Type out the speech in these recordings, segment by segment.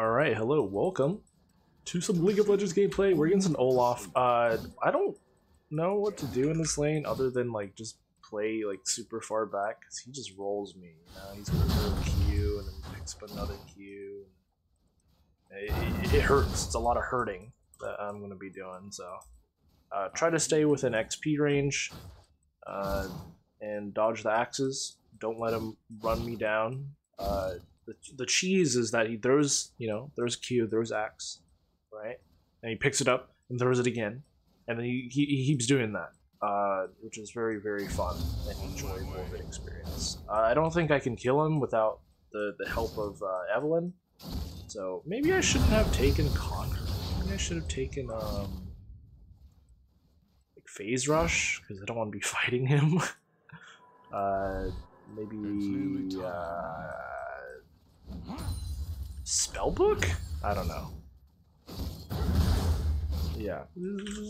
Alright, hello, welcome to some League of Legends gameplay. We're against an Olaf. Uh, I don't know what to do in this lane other than like just play like super far back because he just rolls me. You know, he's gonna Q and then picks up another Q. It, it, it hurts. It's a lot of hurting that I'm gonna be doing. So uh, try to stay within XP range uh, and dodge the axes. Don't let him run me down. Uh, the, the cheese is that he throws, you know, throws Q, throws axe, right? And he picks it up and throws it again, and then he, he, he keeps doing that, uh, which is very very fun and enjoyable of an experience. Uh, I don't think I can kill him without the the help of uh, Evelynn, so maybe I shouldn't have taken Conquer. Maybe I should have taken um like Phase Rush because I don't want to be fighting him. uh, maybe uh, Spellbook? I don't know. Yeah,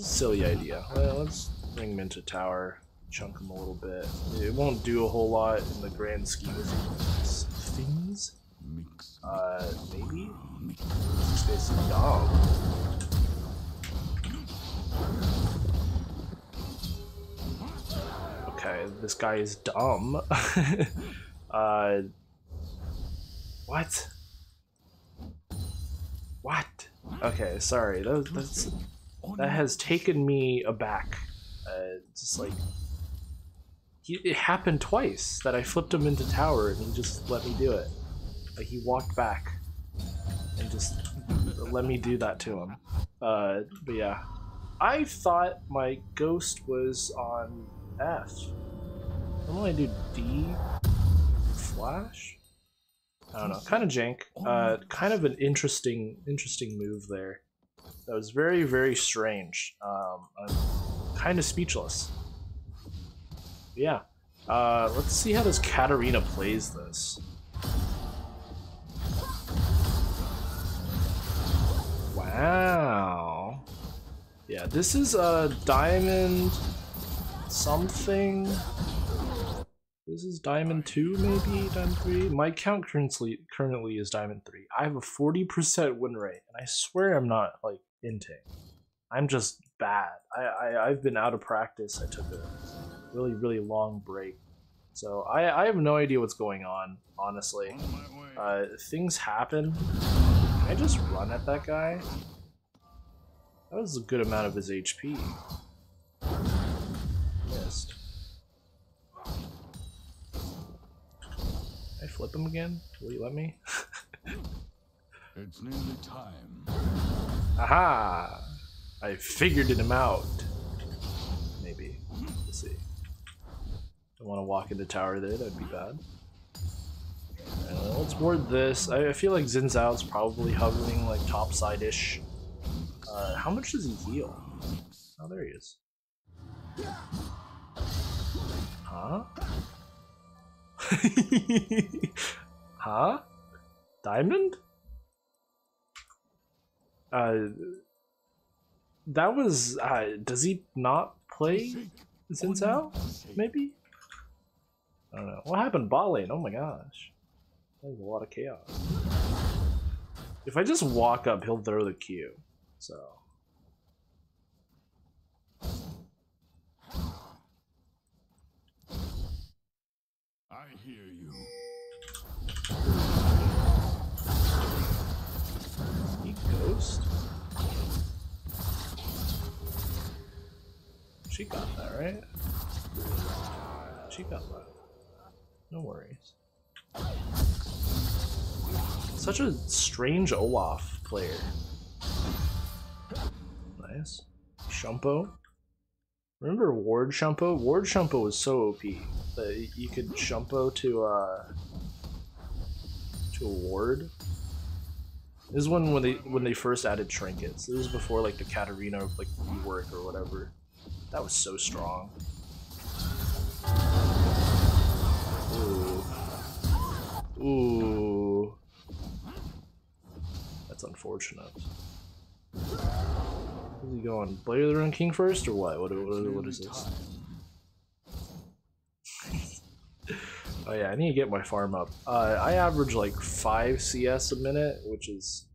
silly idea. Well, let's bring him into tower, chunk him a little bit. It won't do a whole lot in the grand scheme of things. Uh, maybe? This guy's dumb. Okay, this guy is dumb. uh, what? What? Okay, sorry. That, that's that has taken me aback. Uh, just like it happened twice that I flipped him into tower and he just let me do it. Like he walked back and just let me do that to him. Uh, but yeah, I thought my ghost was on F. Normally I do D flash. I don't know, kind of jank. Uh, kind of an interesting, interesting move there. That was very, very strange. Um, I'm kind of speechless. Yeah. Uh, let's see how this Katarina plays this. Wow. Yeah, this is a diamond something. This is diamond 2 maybe, diamond 3? My count currently currently is diamond 3. I have a 40% win rate, and I swear I'm not like inting. I'm just bad. I, I, I've been out of practice. I took a really, really long break. So I, I have no idea what's going on, honestly. Uh, things happen. Can I just run at that guy? That was a good amount of his HP. Missed. Flip him again? Will you let me? It's nearly time. Aha! I figured him out. Maybe. Let's see. Don't want to walk into tower there, that'd be bad. Uh, let's ward this. I, I feel like Xin Zhao's probably hovering like topside-ish. Uh, how much does he heal? Oh, there he is. Huh? huh? Diamond? Uh, that was. Uh, does he not play Xin Zhao? Maybe? I don't know. What happened bot? Oh my gosh. That was a lot of chaos. If I just walk up, he'll throw the Q. So. I hear you. He ghost? She got that, right? She got that. No worries. Such a strange Olaf player. Nice. Shunpo. Remember Ward Shunpo? Ward Shunpo was so OP that you could Shunpo to uh to a ward. This is when when they when they first added trinkets. This was before like the Katarina of like rework or whatever. That was so strong. Ooh. Ooh. That's unfortunate. Where's he going? Blade of the Ruined King first or what? What, what, what is this? Oh yeah, I need to get my farm up. Uh, I average like 5 CS a minute, which is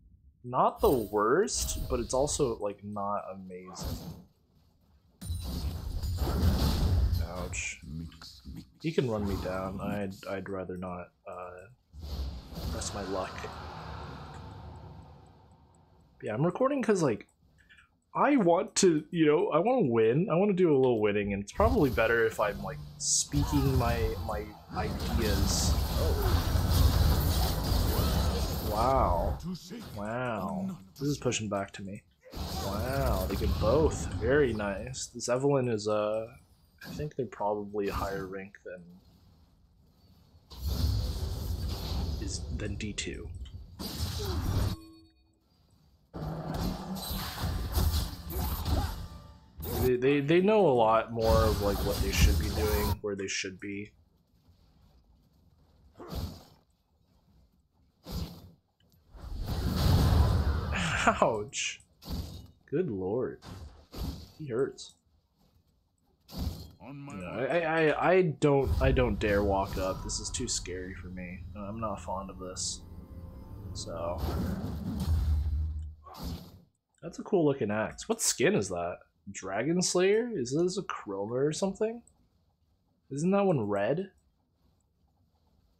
not the worst, but it's also like not amazing. Ouch. He can run me down. I'd I'd rather not uh press my luck. Yeah, I'm recording because like I want to, you know, I want to win. I want to do a little winning, and it's probably better if I'm like speaking my my ideas. Oh. Wow. Wow. This is pushing back to me. Wow, they get both. Very nice. This Evelynn is uh I think they're probably a higher rank than is than D2. They, they, know a lot more of like what they should be doing, where they should be. Ouch. Good lord. He hurts. on my No. I, I, I- I don't I don't dare walk up. This is too scary for me. Uh, I'm not fond of this. So That's a cool looking axe. What skin is that? Dragon Slayer? Is this a chroma or something? Isn't that one red?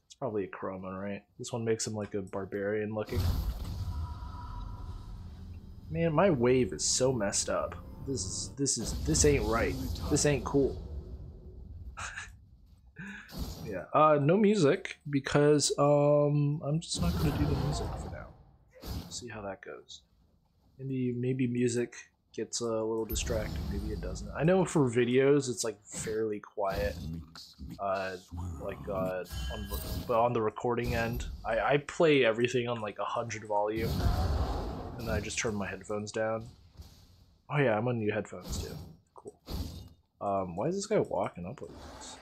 It's probably a chroma, right? This one makes him like a barbarian looking. Man, my wave is so messed up. This is this is this ain't right. This ain't cool. yeah. Uh no music because um I'm just not gonna do the music for now. See how that goes. Maybe maybe music gets a little distracting, maybe it doesn't. I know for videos it's like fairly quiet. Uh like uh on but on the recording end I, I play everything on like a hundred volume and then I just turn my headphones down. Oh yeah I'm on new headphones too. Cool. Um why is this guy walking up like this?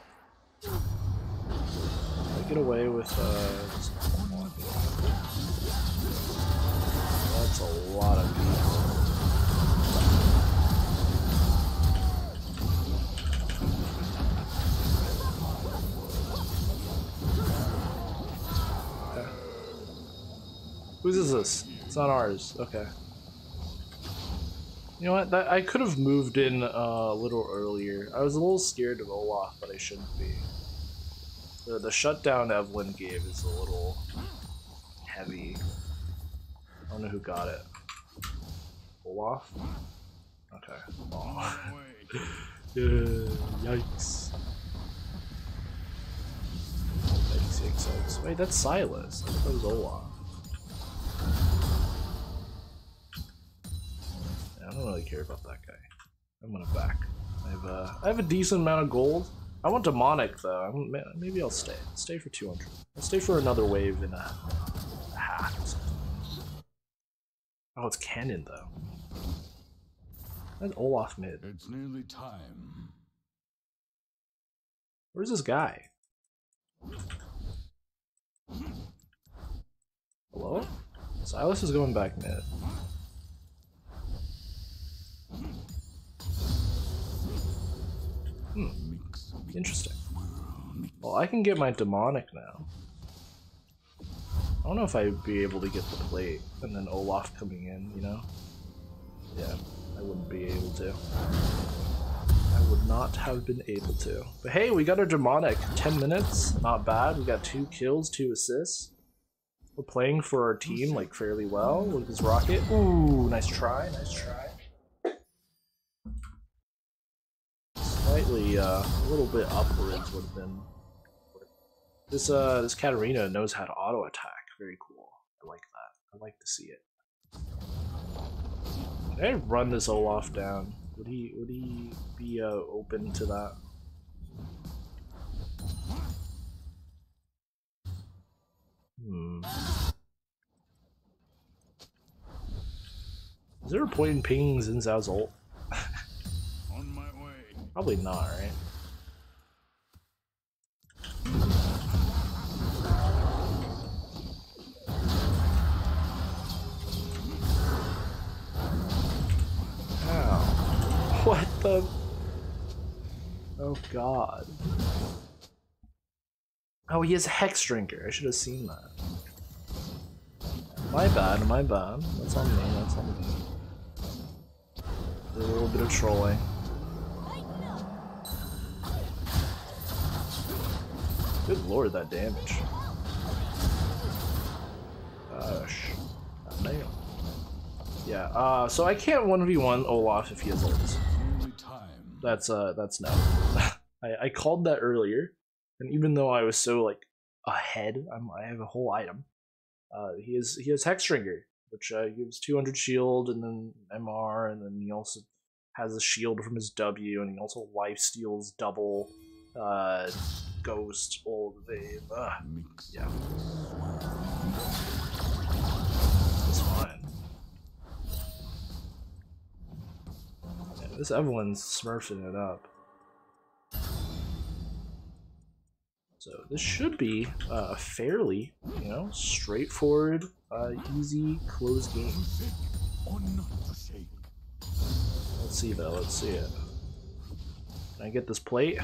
I get away with uh that's a lot of beats Whose is this? It's not ours. Okay. You know what? That, I could have moved in uh, a little earlier. I was a little scared of Olaf, but I shouldn't be. The, the shutdown Evelynn gave is a little heavy. I don't know who got it. Olaf? Okay. Yeah, yikes. Yikes, yikes, yikes. Wait, that's Sylas. I thought That was Olaf. Yeah, I don't really care about that guy. I'm gonna back. I have a, I have a decent amount of gold. I want demonic though. I'm, maybe I'll stay. Stay for 200. I'll stay for another wave in a, a half. Oh, it's cannon though. That's Olaf mid. It's nearly time. Where's this guy? Hello? Sylas is going back mid. Mix, Interesting. Well, I can get my demonic now. I don't know if I'd be able to get the plate and then Olaf coming in, you know? Yeah, I wouldn't be able to. I would not have been able to. But hey, we got our demonic. 10 minutes, not bad. We got two kills, two assists. We're playing for our team like fairly well with this rocket. Ooh, nice try, nice try. Slightly, uh, a little bit upwards would have been this uh this Katarina knows how to auto attack. Very cool. I like that. I like to see it. Can I run this Olaf down? Would he would he be uh, open to that? Hmm. Is there a point in pinging Xin Zhao's ult? On my way. Probably not, right? Ow. What the? Oh god. Oh, he has Hexdrinker. I should have seen that. My bad, my bad. That's on me, that's on me. Did a little bit of trolling. Good lord, that damage. Gosh. Damn. Yeah, uh, so I can't 1v1 Olaf if he has time. That's, uh, that's no. I, I called that earlier, and even though I was so, like, ahead, I'm, I have a whole item. Uh, he has, he has Hexdrinker, which, uh, gives 200 shield, and then MR, and then he also has a shield from his W, and he also life steals double, uh, ghost, wave. Ugh. Mix. Yeah. It's fine. Yeah, this Evelynn's smurfing it up. So this should be uh, a fairly, you know, straightforward, uh, easy, close game. To shake or not to shake. Let's see though, let's see it. Can I get this plate?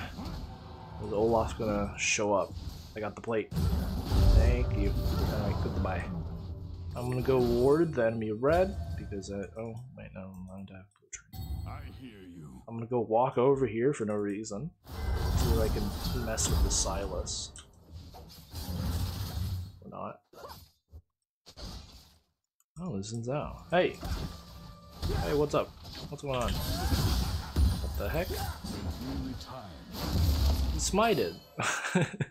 Is Olaf gonna show up? I got the plate. Thank you. Alright, goodbye. I'm gonna go ward the enemy red because I. Oh, wait, no, I'm going to have blue turn. I hear you. I'm gonna go walk over here for no reason. I can mess with the Sylas. Or not. Oh, this is out. Hey! Hey, what's up? What's going on? What the heck? He smited.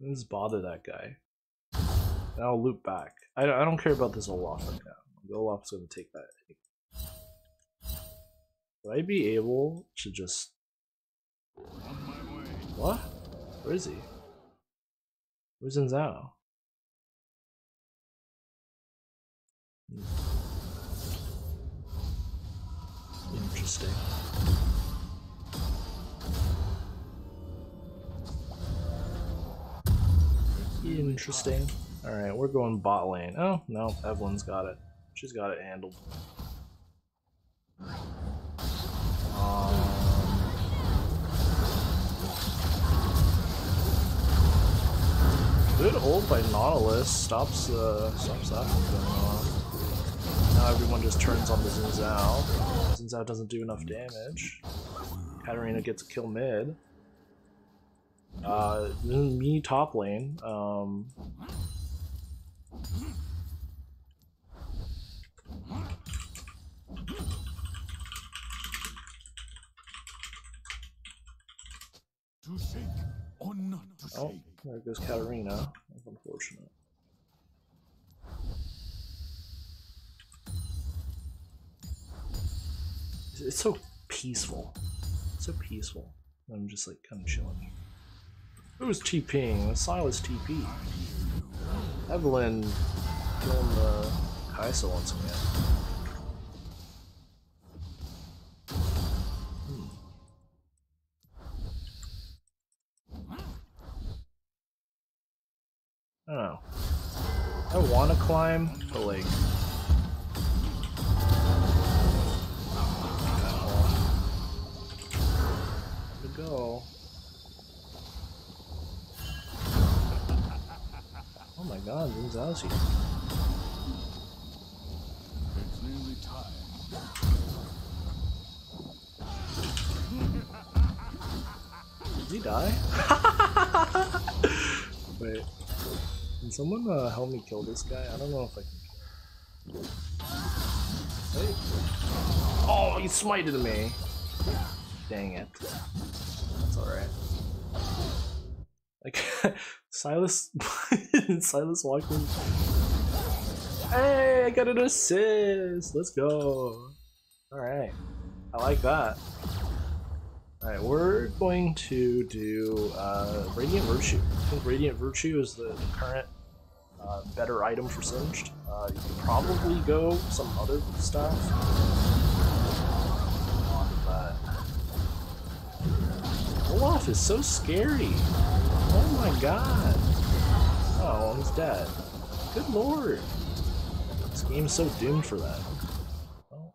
Let's bother that guy. And I'll loop back. I, I don't care about this Olaf right now. Olaf's gonna take that. Would I be able to just. What? Where is he? Where's Zhao? Interesting. Interesting. Alright, we're going bot lane. Oh, no, Evelynn's got it. She's got it handled. Good hold by Nautilus stops uh, stops that from going. Now everyone just turns on the Xin Zhao. Zinzao doesn't do enough damage. Katarina gets a kill mid. Uh, me top lane. Um, there goes Katarina. That's unfortunate. It's- It's so peaceful. so peaceful. I'm just like kind of chilling. Who's TPing? Sylas TP. Evelynn killing the Kai'Sa once again. Hmm. I don't know. I want to climb, but like. To go. Oh my god, who's Ozzy? It's nearly time. Did he die? Wait. Can someone uh, help me kill this guy? I don't know if I can. Hey. Oh, he smited me. Dang it. That's alright. Like, Sylas. Sylas walked in. Hey, I got an assist! Let's go. Alright. I like that. Alright, we're going to do uh, Radiant Virtue. I think Radiant Virtue is the current better item for Singed. Uh, you could probably go some other stuff. Olaf is so scary. Oh my god. Oh, he's dead. Good lord. This game's so doomed for that. Oh.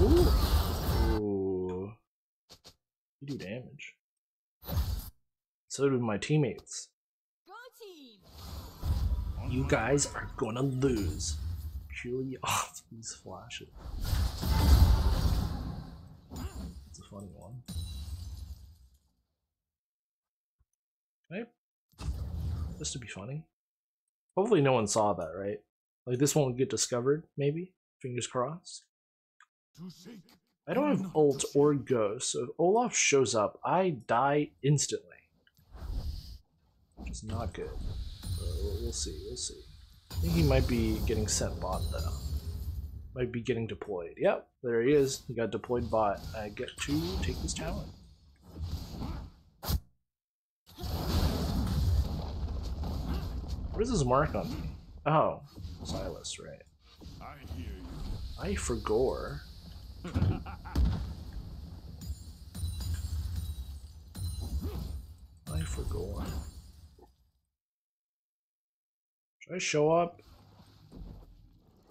Ooh. Ooh. You do damage. So do my teammates. You guys are gonna lose. Purely off these flashes. It's a funny one. Okay. Just to be funny. Hopefully no one saw that, right? Like this won't get discovered, maybe? Fingers crossed. I don't have ult or ghost, so if Olaf shows up, I die instantly. Which is not good. We'll we'll see, we'll see. I think he might be getting sent bot though. Might be getting deployed. Yep, there he is. He got deployed bot. I get to take this talent. What is this mark on me? Oh, Sylas, right. I hear you. I forgore. I forgore. Should I show up?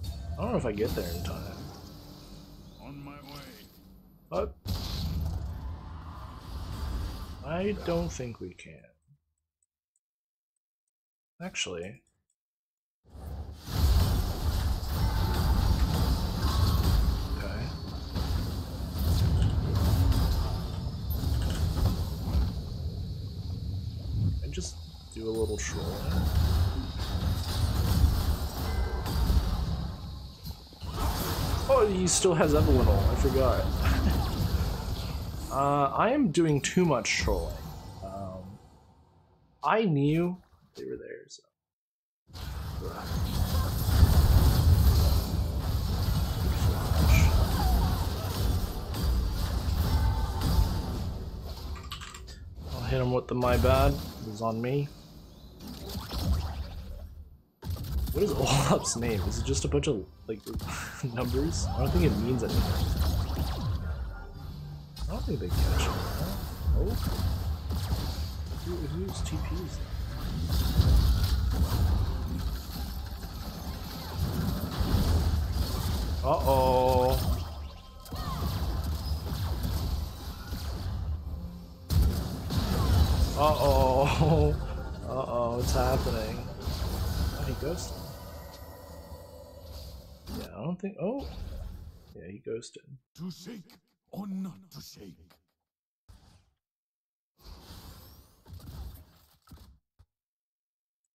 I don't know if I get there in time. On my way. But I don't think we can. Actually. Okay. And just do a little trolling. Oh, he still has Evelynn ult, I forgot. uh, I am doing too much trolling. Um, I knew they were there, so. I'll hit him with the my bad. It was on me. What is Olaf's name? Is it just a bunch of like numbers? I don't think it means anything. I don't think they catch him. huh? Oh, Who, who's TPs? Uh oh. Uh oh. Uh oh. What's happening? Oh, he ghosted. Yeah, I don't think. Oh. Yeah, he ghosted. To shake or not to shake.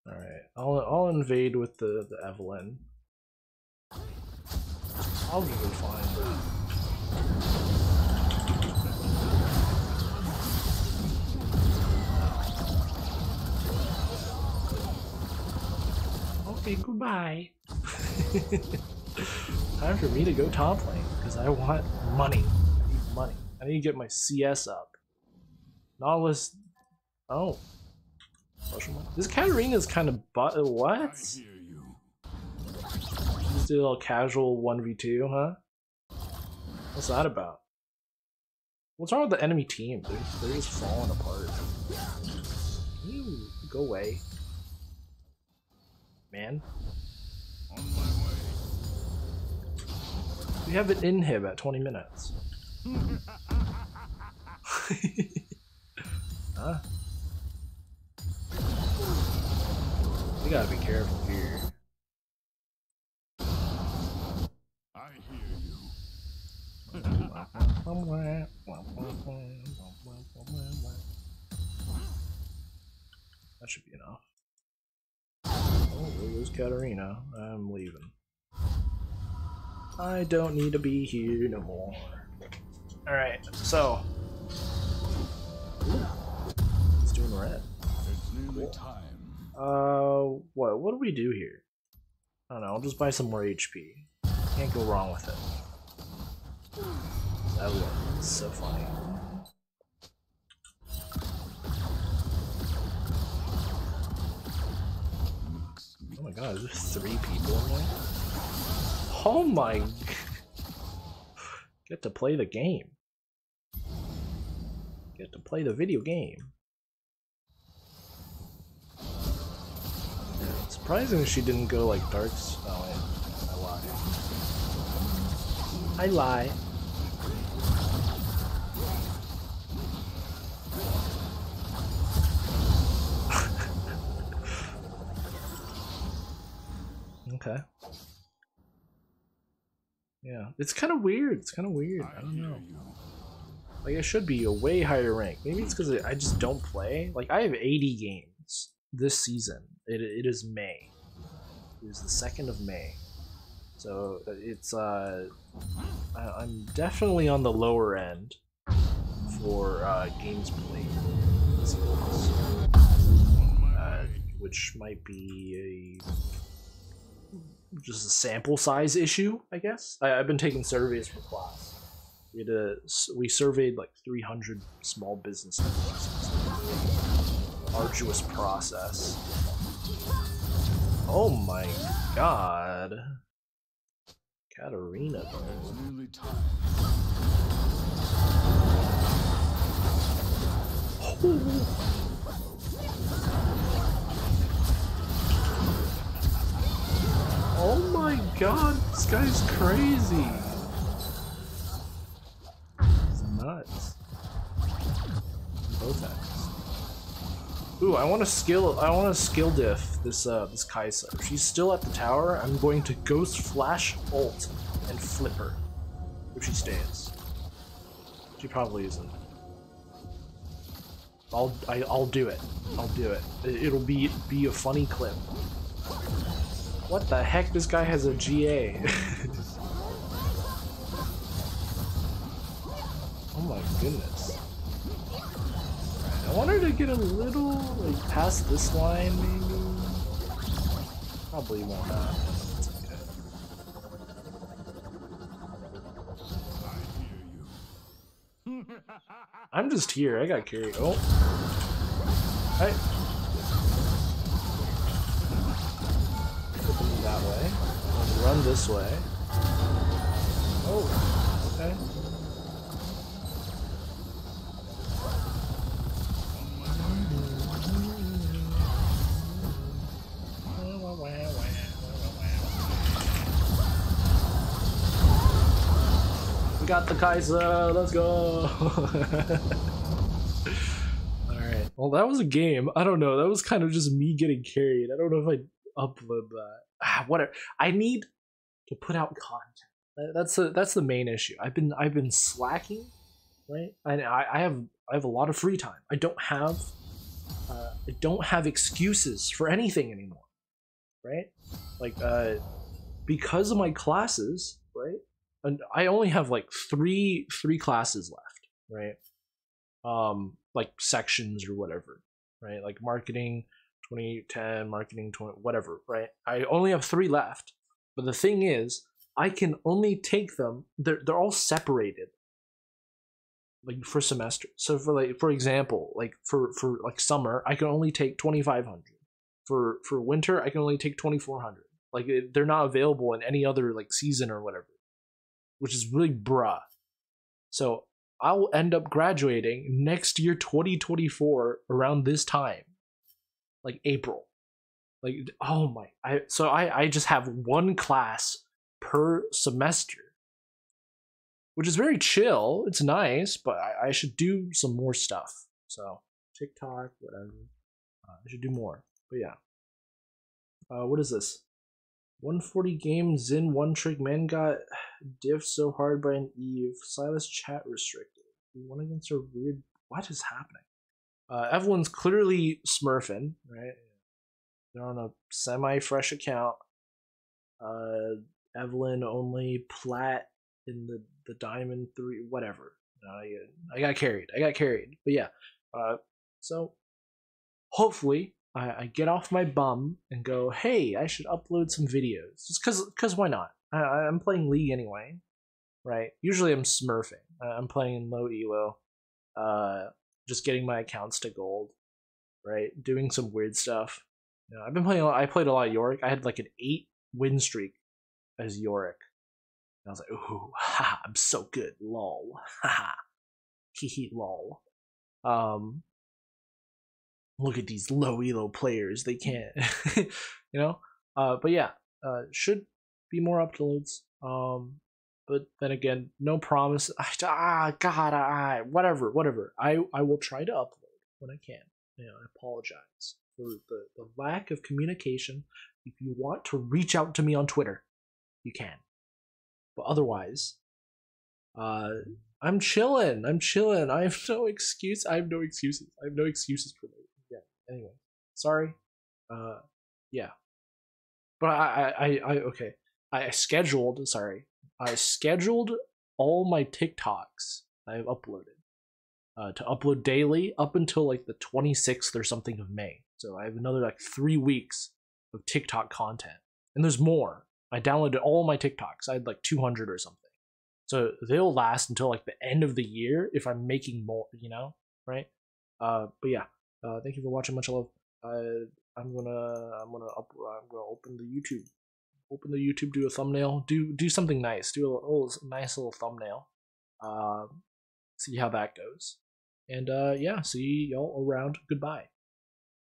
All right, I'll I'll invade with the the Evelynn. I'll be fine. Okay, goodbye. Time for me to go top lane because I want money. I need money. I need to get my CS up. Nautilus. Oh. This Katarina's kind of but uh, what? hear you. Just do a little casual 1v2, huh? What's that about? What's wrong with the enemy team? They're, they're just falling apart. You go away? Man. We have an here about 20 minutes. huh? We gotta be careful here. I don't need to be here no more. Alright, so. It's doing red. It's nearly time. Uh, what? What do we do here? I don't know. I'll just buy some more HP. Can't go wrong with it. That was so funny. Oh my god, is there three people in there? Oh my! Get to play the game. Get to play the video game. Surprising she didn't go like darks. Oh wait, I lie. I lie. Okay. Yeah, it's kind of weird. It's kind of weird. I don't know. Like, I should be a way higher rank. Maybe it's because I just don't play. Like, I have 80 games this season. It, it is May. It is the 2nd of May. So, it's, uh, I, I'm definitely on the lower end for uh, games played. Uh, which might be a just a sample size issue, I guess. I, have been taking surveys for class. We had a, we surveyed like 300 small business owners. Arduous process. Oh my god. Katarina. Oh. Oh my god, this guy's crazy. It's nuts. Both Ooh, I want to skill. I want to skill diff this uh this Kai'Sa. If she's still at the tower, I'm going to Ghost Flash ult and flip her. If she stays, she probably isn't. I'll I, will i will do it. I'll do it. It'll be be a funny clip. What the heck? This guy has a GA. oh my goodness. I want her to get a little, like, past this line, maybe? Probably won't happen. I'm just here. I got carried. Oh. Hey. That way. Run this way. Oh, okay. We got the Kai'Sa, let's go! Alright, well that was a game. I don't know, that was kind of just me getting carried. I don't know if I upload that. whatever. I need to put out content. That's the that's the main issue. I've been I've been slacking, right? And I, I have I have a lot of free time. I don't have uh, I don't have excuses for anything anymore, right? Like uh, because of my classes, right? And I only have like three three classes left, right? Um, like sections or whatever, right? Like marketing, 2010 marketing 20 whatever right? I only have three left. But the thing is i can only take them they're, they're all separated. Like for semester. So for like for example like for for like summer i can only take 2500 for for winter i can only take 2400 like they're not available in any other like season or whatever. Which is really bruh. So i'll end up graduating next year 2024 around this time like April. Like oh my I so I I just have one class per semester. Which is very chill. It's nice, but I, I should do some more stuff. So TikTok, whatever. Uh, I should do more. But yeah. Uh, what is this? 140 game Xin one trick man got diff so hard by an Eve. Sylas chat restricted. One against a weird. What is happening? Uh, everyone's clearly smurfing, right? They're on a semi-fresh account. Uh, Evelynn only plat in the the diamond three, whatever. I, I got carried. I got carried. But yeah, uh, so hopefully I, I get off my bum and go, hey, I should upload some videos. Just cause, cause why not? I, I'm playing League anyway, right? Usually I'm smurfing. I'm playing in low elo. Uh, just getting my accounts to gold, right? Doing some weird stuff. You know, I've been playing. Lot, I played a lot of Yorick. I had like an eight win streak as Yorick. And I was like, ooh, ha, I'm so good. Lol. Ha Hee hee lol. Um look at these low elo players. They can't you know? Uh but yeah, uh should be more uploads. Um but then again, no promise. Ah, God, I, whatever, whatever. I, I will try to upload when I can. You know, I apologize for the, the lack of communication if you want to reach out to me on Twitter, you can. But otherwise, uh, I'm chilling. I'm chilling. I have no excuse. I have no excuses. I have no excuses for it. Yeah. Anyway, sorry. Uh, yeah. But I, I, I, I okay. I scheduled. Sorry, I scheduled all my TikToks I've uploaded uh, to upload daily up until like the 26th or something of May. So I have another like three weeks of TikTok content, and there's more. I downloaded all my TikToks. I had like 200 or something. So they'll last until like the end of the year if I'm making more, you know, right? Uh, but yeah, uh, thank you for watching. Much love. Uh, I'm gonna, I'm gonna up, I'm gonna open the YouTube, open the YouTube, do a thumbnail, do do something nice, do a little nice little thumbnail. Uh, see how that goes. And uh, yeah, see y'all around. Goodbye.